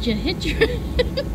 Did you hit your head?